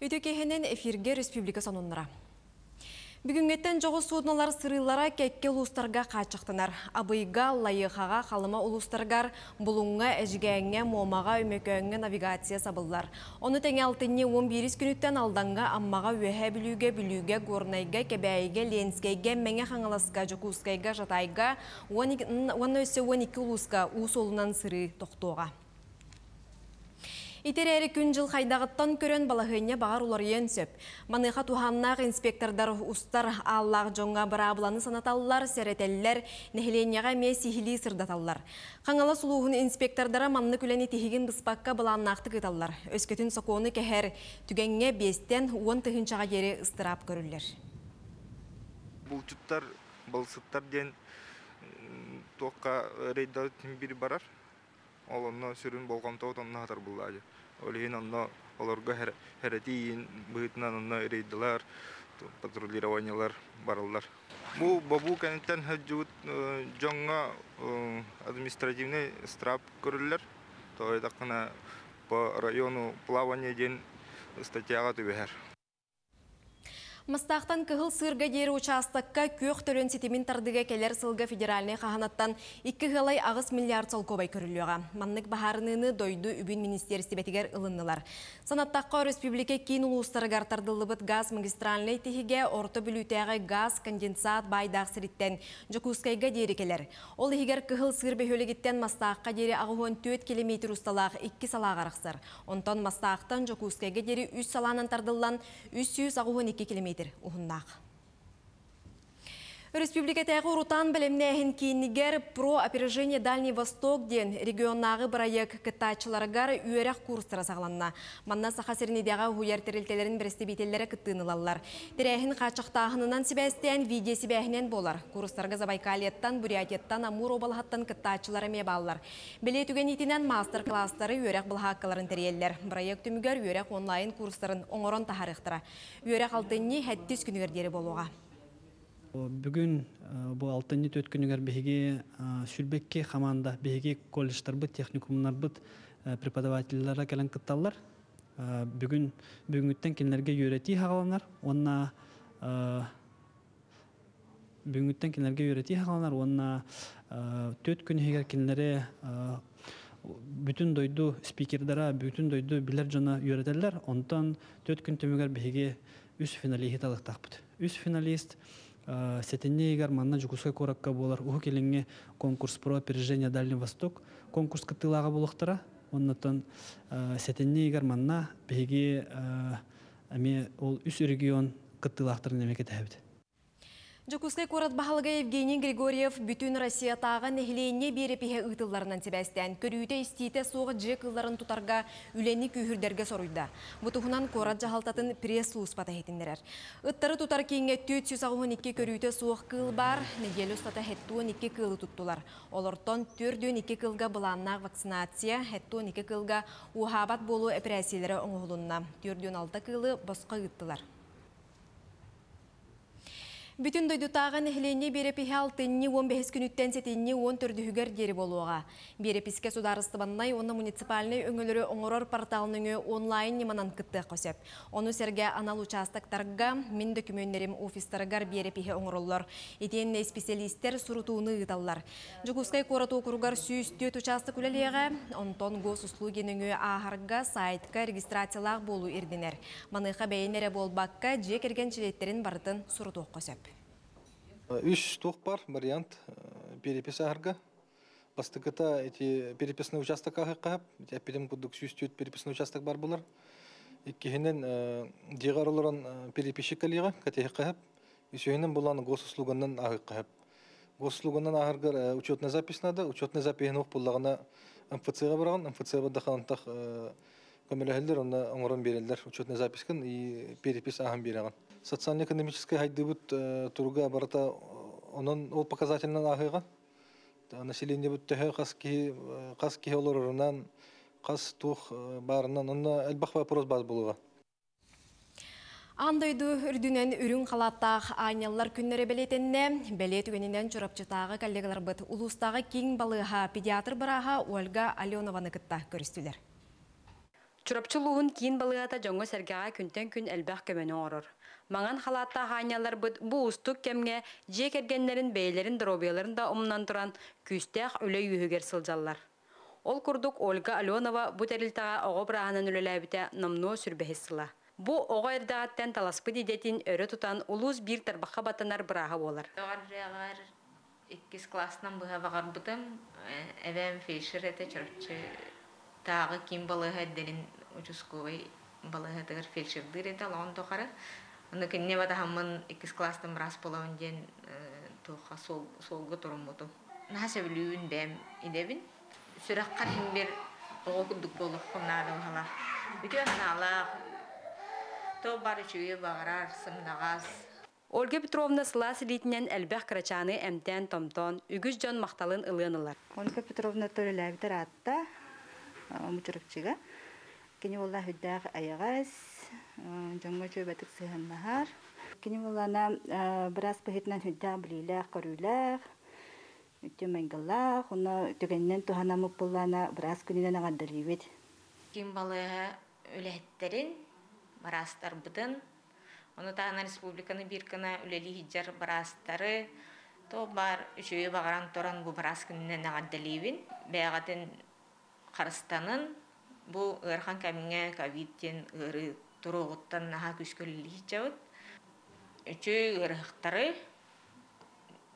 Үтекехенен эфирге республика сонуннара. Бүгінгеттен жоғы судналар сырылара кәкке ұлыстарға қачықтынар. Абыйға, лайықаға, қалыма ұлыстарғар, бұлыңға, әжігәңе, момаға, өмекөңе навигация сабылар. Оны тәңе алтынне 11 күніттен алданға аммаға өйе білуге, білуге, горнайға, кәбәйге, ленскайге, мәңе қаңыласқа, жокускайға, жатайға, оны өсе 12 ұлысқа ұс олынан сыры тоқтуға. Итерері күн жыл қайдағыттан көрен балағыне бағар улар сөп. Маныға туханнақ инспектордар ұстар аллақ жоңға бірабыланы санаталылар, сәрәтелілер, нәхіленияға ме сихили сырдаталылар. Қаңала сұлуғын инспектордара манны күләне тихигин бұспаққа баланнақты кыталлар. Өскетін соқуыны кәхер түгенге бестен уон тұхынчаға ері ыстырап көрілер. Бұл жұттар, ден тоққа рейдал бiri барар. Ол онно сүрүн болғамтау онно хатар буллаажы. Олиһин онно олорго хәрәтиин быытынан онно рейдалар, патрулированиялар барылар. Бу бабу кәнттен хаджут жоңга административный страп көрүлләр. Той дакына по району плавание ден статьяга түбәһәр. Мастақтан кығыл сырға дері участакка көк төлен сетемін тардыға келер сылға федеральный қағанаттан 2 ғылай ағыс миллиард сол көбай көрілуға. Маннык бағарыныны дойду үбін министерсті бәтігер ылыннылар. Санаттаққа республика кейін ұлыстары ғартардылыбыт газ магистральный тихиге орто бүлітәғі газ конденсат байдақ сіріттен жүкускайға дері келер. Ол егер кығыл сыр бөхөлігіттен мастаққа дері ағуын 4 км ұсталақ 2 салақ арақсыр. Онтан мастақтан жүкускайға дері 3 саланын тардылан 300 ағуын 2 км километр ухуннаах. Республика тәғі ұрутан білімнәхін кейінігер про опережение Дальний Восток ден регионнағы проект кітачыларғар үйерек курстыра сағланна. Манна сақасырнедеға хуяр тірілтелерін бірісті бетелері күттіңілалар. Тірәхін қачықтағынынан сібәстен видео сібәхінен болар. Курстарға Забайкалияттан, Бурятияттан, Амур обалхаттан кітачылары мебаллар. Біле түген етінен мастер-кластары үйерек бұлхаққаларын тіреллер. Проект түмігер үйерек онлайн курстарын оңырын тахарықтыра. Үйерек алтынни хәттіс күнігердері болуға. Бүгін бұл алтынны төт күнігер беге сүлбекке хаманда беге колледжтар бұд, техникумнар бұд преподавательлера кәлін кытталар. Бүгін бүгінгіттен кенлерге үйрети хағаланар. Онна бүгінгіттен кенлерге үйрети хағаланар. Онна төт күнігер кенлері бүтін дойду спикердара, бүтін дойду билер жана үйретелер. Онтан төт күн төмігер беге үс финалист алықтақ Үс финалист сетенне егер манна жукуска коракка болар. Уху келеңе конкурс про опережение дальний восток конкурс кытылага болуктара оннотон сетенне егер манна беги ами ол үс регион кыттылактарын эмеке Жокускай корат бахалга Евгений Григорьев бүтін Россия тағы нехленне бері пихе ұйтыларынан себәстен. Көрүйті істейті соғы жек ұлларын тұтарға үлені күйірдерге соруйда. Бұтығынан корат жағалтатын пресс ұспата хетіндерер. Үттары тұтар кейінге төт сүз ағуын екі соғы кыл бар, негелі ұстата хеттуын екі кылы тұттылар. Олыртон төрден екі кылға бұланнақ вакцинация, хеттуын екі кылға ухабат болу операциялары оңғылынна. Төрден алты кылы босқа. Бүтін дойдутағын әхілене бере пихе алтынни 15 күніттен сетінне 10 түрдігігер дері болуға. Бере писке сударыстыбаннай, оны муниципальный өңілері оңырор порталының онлайн неманан кітті қосеп. Оны серге анал участактарға мен документтерім офистарығар бере пихе оңыроллар. Етенне специалистер сұрутуыны ұйталлар. Жүгускай корату округар сүйістет участок үлелеға, онтон госуслугеніңі ағарға сайтқа регистрациялақ болу ердінер. Маныға бәйінері болбаққа жек ерген жилеттерін бартын сұруту қосеп. Үш тух бар вариант перепис арга. Бастыкыта эти переписный участок ахып, апелем кудук сүйстүт переписный участок бар булар. Иккихинен дигарылыран переписчик калига катех кахып. Исөйнен булан госуслуганнан ахып кахып. Госуслуганнан ахырга учетная запись надо, учетная запись нух буллагына МФЦ-га барган, МФЦ-га дахантах көмөлөһөллөр, онда оңорон берелдер учетная запискен и перепис ахым береген социально-экономический хайдыбыт турга барата онон ол показательнан ахыга население бут төһө кас ки кас ки олорунан кас тух барынан онна элбах вопрос баз булуга Андойду үрдүнен үрүн қалаттақ айнялар күннері белетенне, беле түгенінен жұрапчытағы коллегалар бұд улустағы кең балыға педиатр бұраға Ольга Аленованы кітта көрістілер. Чурапчылуғын киін балығата жоңго сәргеға күнтен күн әлбәқ көмені орыр. Маңан халатта ханялар бұд бұ ұстық кемге же кергенлерін бәйлерін дробияларын да омнан тұран күстәқ үлі үйігер сылжалар. Ол күрдік Ольга Аленова бұ тәрілтаға оғы үліләбіте намно сүрбәхесіла. Бу оға эрдағаттен таласпы дедетін өрі тұтан улус бір тарбаққа батанар бірағы болар. Оғар иккис класснан быһа багар бутым эвэм фельдшер тагы ким балыһа делин участковый балыһа тагыр фельдшердыр лон брас болон ден тоха сол солго турумуту наса билүүн бэм идебин. Сүраккар химбер ого кудук болуп комнады хала бүтө ханалах то бар чүйе багарар сымнагас Ольга Петровна сылас крачаны әмтән томтон, үгіз жон мақталын ылынылар. Ольга Петровна төлеләбитер атта, мучурыкчыга. Кини олла хүддәг аягас, жоңго чөбәтик сыһыннахар. Кини оллана біраз пахитнан хүддәг билиләг, көрүләг, үтте мәңгәлләг, уна түгеннен туханамы пуллана біраз күнинен агаддырыбит. Ким балыга үләттерин, барастар бытын, Оны тағына республиканы бір кына үлелі хиджар барастары, то бар үшөйі бағаран торан бұ барас күнінен ағаддалейбін. Бәғатын қарыстанын бұ ырхан кәміңе ковидтен ыры тұруғыттан наға күшкөлі хиджауыт. Үшөй ырықтары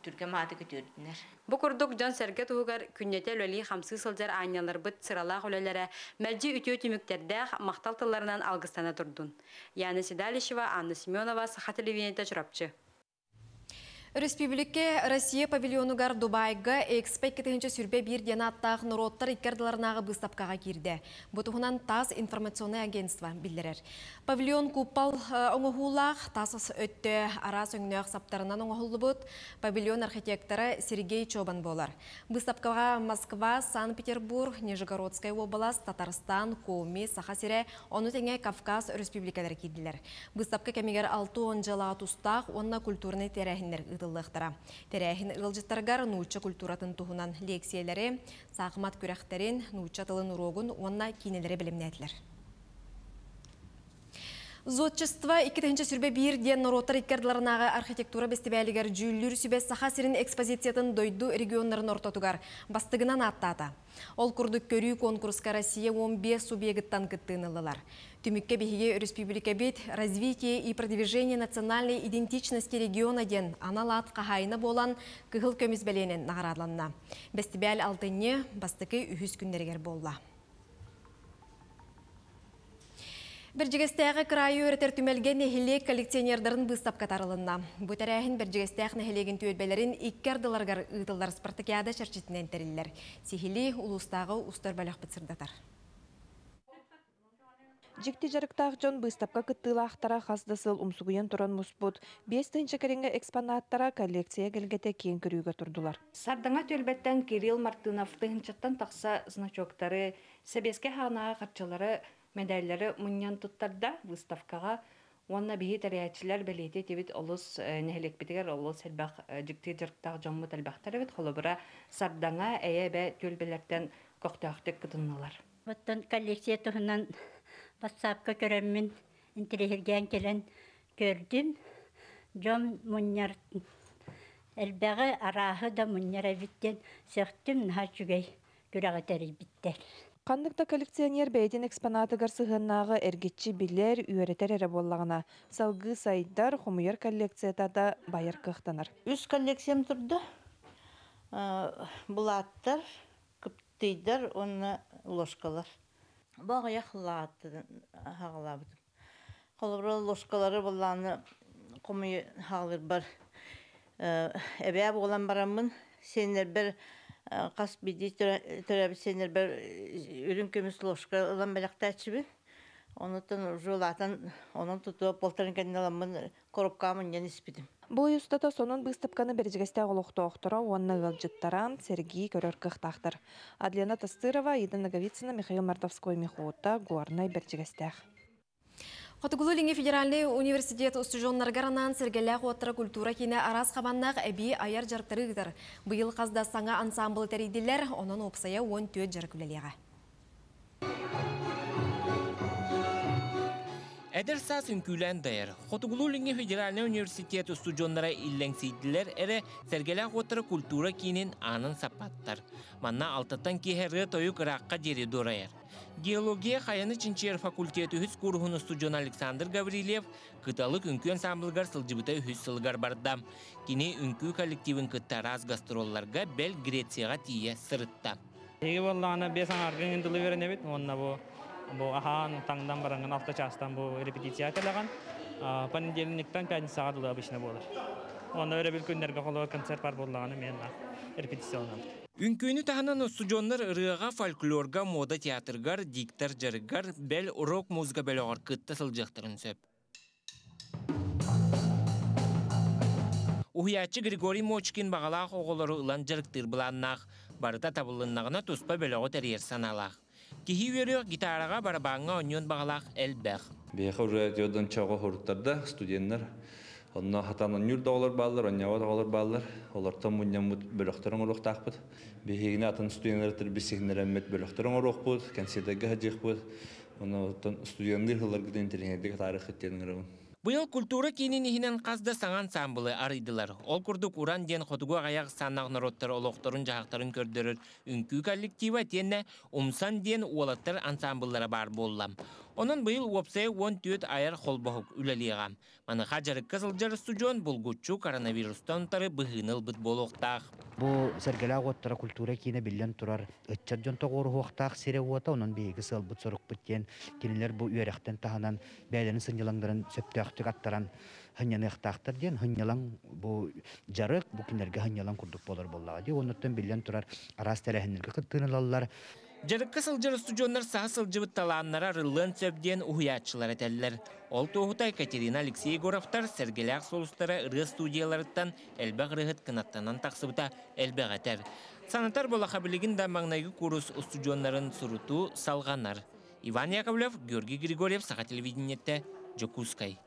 түрге маты көтөрдүнер. Бу курдук жан сәрге туһугар күннете лөли хамсы сылжар аанялар быт сыралаах үлеләре мәлҗи үтү түмүктәрдә мактал тылларынан алгыстана турдун. Яны Седалишева, Анна Семенова, Саха телевидениеде чурапчы. Республике Россия павильонугар Дубайга экспек кетенче сүрбе бир дена аттағы нұроттар иккерділарнағы бұстапқаға кирді. Бұтығынан тас информационный агентство білдірер. Павильон купал оңығулақ тасыс өтті арас өңнөк саптарынан оңығылы бұд. Павильон архитекторы Сергей Чобан болар. Бұстапқаға Москва, Санкт-Петербург, Нижегородская область, Татарстан, Коми, Сахасире, оны теңе Кавказ республикалар кирділер. Бұстапқа кәмегер 6-10 жыла тұстақ, онна культурный терәхінлер ытыллыктара. Терәһин ылжыттаргар нуча культуратын туһунан лекцияләре, сақмат күрәхтерин, нуча тылын урогун, онна кинеләре белемнәтләр. Зодчество 2 сүрбе ден норотар иккерділарынағы архитектура бестебәлігер жүллүр сүбе саха экспозициятын дойду регионларын ортотугар бастыгынан аттата. Ол күрдік көрүү конкурска Россия 15 субъегіттан кыттынылылар. Түмікке бігіге республика бет развитие и продвижение национальной идентичности региона ден аналат қағайны болан кығыл көміз бәленен нағарадланна. Бестебәл алтыне бастықы үхіз күндергер болла. Біржігістәғі крайы өретер түмелген нехилек коллекционердарын бұстап қатарылынна. Бұтарәхін біржігістәғ нехилеген түйелбелерін иккерділарғар ұйтылар спартакиада шарчетінен тәрілілер. Сихили ұлыстағы ұстар бәліқ бұтсырдатар. Жикти жарыктаах жон быстапка кыттыылаахтара хаздасыл умсугуян туран муспут. Бес тынча керенге экспонаттара коллекция келгете кең көрүүгө турдулар. Сардаңа төлбәттен Кирилл Мартынов тыһынчаттан тақса значоктары, себеске ханаа қарчалары, медальлары муньян туттарда выставкаға Онна биһи тәрәчиләр белете тибит олус нәһелек битигер олус әлбәх җикти җырктаг җомму тәлбәхтәр бит холобыра сардаңа әйе бә төлбеләрдән коктактык кытынналар. Оттан коллекция туһунан WhatsAppка көрәммен интерехерген келен көрдүм. Жом муньяр әлбәгы араһы да муньяр биттен сөхтүм наһа чүгәй күрәгә биттер. Қандықта коллекционер бәйден экспонатыгар сыһыннағы әргетчі билер үйәретер әрі боллағына. Салғы сайдар хумуяр коллекциятада байыр кықтаныр. Үс коллекциям тұрды. Бұлаттар, күптейдер, оны ложкалар. Баға яқылаты хағылабыдым. Қолыбыра ложкалары болланы қомы хағылыр бар. Әбәя болан барамын, сенер бір қас биди төрәбі сенер бір үрін көміс ложка ылан бәліқтәчібі. Онытын жолатын, onun tutup poltarın kendine alamın koropkamın yani ispidim. Бұл ұстата сонун быстапканы бережігесте олықты оқтыра, онны ғылжыттаран Сергей көрір қықтақтыр. Адлена Тастырова, Ида Наговицына, Михаил Мартовской, Михуота, Гуарнай бережігестех. Хотугулу федеральный университет устужоннаргаранан сергелләқ оттыра культура кине арас қабаннақ әбі аяр жарықтырығыдыр. Бұйыл қазда саңа ансамблы тәрейділер, онын опсая 10 төт жаркүлелеға. Эдер саас үнкүлән дайыр. Хотугулу Линге Федеральный университет студионнара илләңсейділер әрі сәргелі қотыры культура кейінен анын сапаттар. Манна алтаттан кехері тойук раққа дері дорайыр. Геология қаяны чинчер факультеті үз курхуны студион Александр Гаврилев кыталык үнкү ансамблыгар сылжыбыта үз сылгар бардам. Кини үнкү коллективін кыттараз гастролларга бел Грецияға тие сырытта. Теги болланы бесаң аргын индылы верене бит, онна бу бу ахан таңдан баранган авто частан бу репетиция калаган. Понедельниктан пятницага дылы обычно болар. Онда өре бил күндерге коло концерт бар боллаганы мен репетицияланам. Үнкүйіні тағынан студионнар ырыға фольклорга, мода театргар, диктор жарыгар, бел урок музыка бел оғар кытта сылжақтырын сөп. Ухиячы Григорий Мочкин бағалақ оғылары ұлан жарықтыр бұланнақ, барыта табылыннағына туспа бел оғы тәрер саналақ. Кихи веріқ гитараға барабаңға оньон бағалақ әлбәқ. Бейхі уже теодон чоғы хұрыттарда студенттер Онна хатан оннюр доллар баллар, оннява доллар баллар. Олардан муньян бут бөлөктөрүн орук тақпыт. Бехигине атын студенттер бисигнер эммет бөлөктөрүн орук бут, концертеге хаҗык бут. Оны студенттер гыдын тереңдеге тарихы теңгерен. Быйыл культура кинин ихинен қазда саңан самбылы арыйдылар. Ол күрдік уран ден хотуға ғаяқ саннақ народтар олоқтарын жағақтарын көрдірір. Үнкүү коллектива тенне умсан ден уолаттар ансамблылары бар боллам. Онын быйыл 10 түйет айар холбохук үлелиға. Маны қажары кызылжар студион булгуччу коронавирустан тары бұғыныл бұд болуқтақ. Бу сергеле готтара культура кине билен турар. Өтчат жон тогор хуактак сире уота онон бейги сыл бут сорук биттен. Кинилер бу үйрәхтен таханан бәйләне сынҗылаңдырын сөптәхтик аттаран хыньяны ихтактар ден хыньялаң бу жарык бу кинерге хыньялаң курдук болар боллага ди. Оннан билен турар арас тәрәһеннәргә кыттырылалар. Жарыкка сылжыр студионнар саха сылжыбыт талааннара рылын сөбден ухуячылар этеллер. Ол туғута Екатерина Алексей Горовтар сәргеләк солустара ыры студияларыттан әлбәқ рыхыт кынаттанан тақсыбыта әлбәқ әтер. Санатар болақа білігін да маңнайғы курус студионнарын сұруту салғанар. Иван Яковлев, Георгий Григорьев, Саха телевидениетте, Джокускай.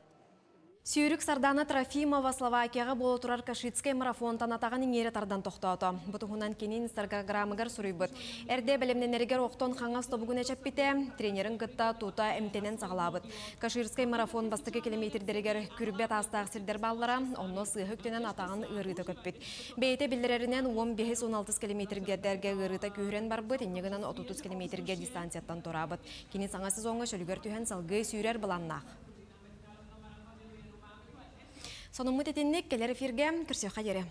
Сүйрік Сардана Трофимова Словакияға болу тұрар Кашицкай марафон танатаған еңері тардан тоқтауды. Бұтығынан кенен инстаграмыгар сұрыйбыт. Әрде білімненергер оқтон қаңас тобығын әчіп біте, тренерін ғытта тута әмтенен сағалабыт. Каширскай марафон бастықы километрдерігер күрбет астақ сірдер баллара, онны күтінен атағын ұрыты көппіт. Бейті білдірерінен 15-16 километрге дәрге ұрыты күйрен бар бұт, енегінен 30 километрге дистанцияттан тұрабыт. Кенен саңасыз оңға шөлігер түйен салғы сүйрер бұланнақ. Сонын мұт етіннік келер эфирге кірсе қадері.